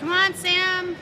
Come on, Sam.